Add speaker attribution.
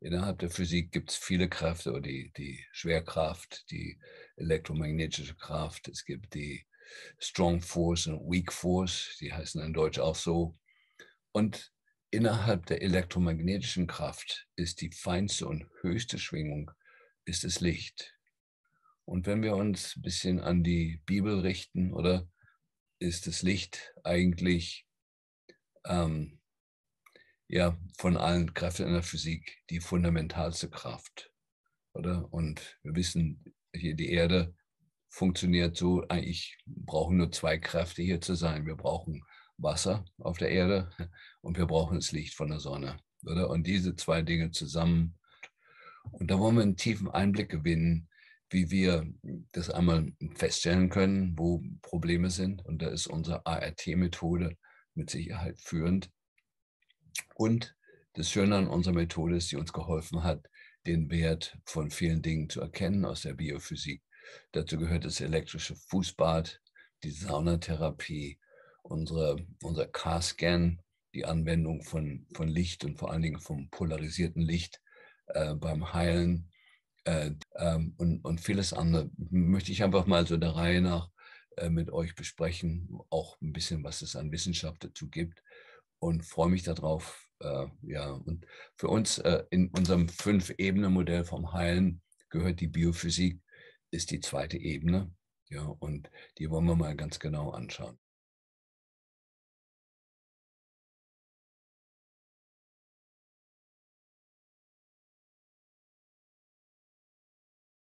Speaker 1: Innerhalb der Physik gibt es viele Kräfte, die, die Schwerkraft, die elektromagnetische Kraft, es gibt die Strong Force und Weak Force, die heißen in Deutsch auch so. Und innerhalb der elektromagnetischen Kraft ist die feinste und höchste Schwingung, ist das Licht. Und wenn wir uns ein bisschen an die Bibel richten, oder ist das Licht eigentlich ähm, ja, von allen Kräften in der Physik die fundamentalste Kraft, oder? Und wir wissen, hier die Erde funktioniert so, eigentlich brauchen nur zwei Kräfte hier zu sein. Wir brauchen Wasser auf der Erde und wir brauchen das Licht von der Sonne, oder? Und diese zwei Dinge zusammen. Und da wollen wir einen tiefen Einblick gewinnen, wie wir das einmal feststellen können, wo Probleme sind. Und da ist unsere ART-Methode mit Sicherheit führend. Und das Schöne an unserer Methode ist, die uns geholfen hat, den Wert von vielen Dingen zu erkennen aus der Biophysik. Dazu gehört das elektrische Fußbad, die Saunatherapie, unsere, unser K-Scan, die Anwendung von, von Licht und vor allen Dingen vom polarisierten Licht äh, beim Heilen äh, ähm, und, und vieles andere. Möchte ich einfach mal so der Reihe nach äh, mit euch besprechen, auch ein bisschen, was es an Wissenschaft dazu gibt und freue mich darauf, äh, ja, und für uns äh, in unserem Fünf-Ebene-Modell vom Heilen gehört die Biophysik, ist die zweite Ebene. Ja, und die wollen wir mal ganz genau anschauen.